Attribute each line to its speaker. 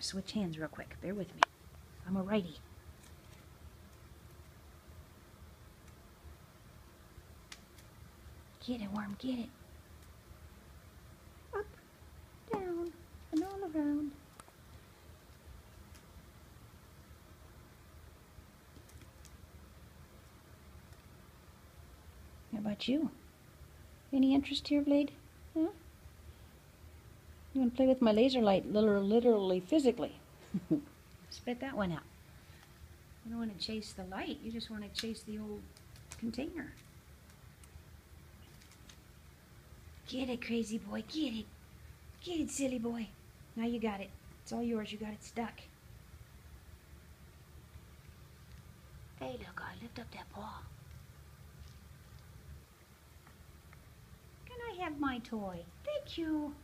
Speaker 1: switch hands real quick. Bear with me. I'm a righty. Get it, worm, get it. Up, down, and all around. How about you? Any interest here, Blade? Huh? You want to play with my laser light, literally, literally physically? Spit that one out. You don't want to chase the light. You just want to chase the old container. Get it, crazy boy. Get it. Get it, silly boy. Now you got it. It's all yours. You got it stuck. Hey, look, I lift up that paw. Can I have my toy? Thank you.